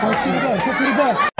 好吃的再吃一个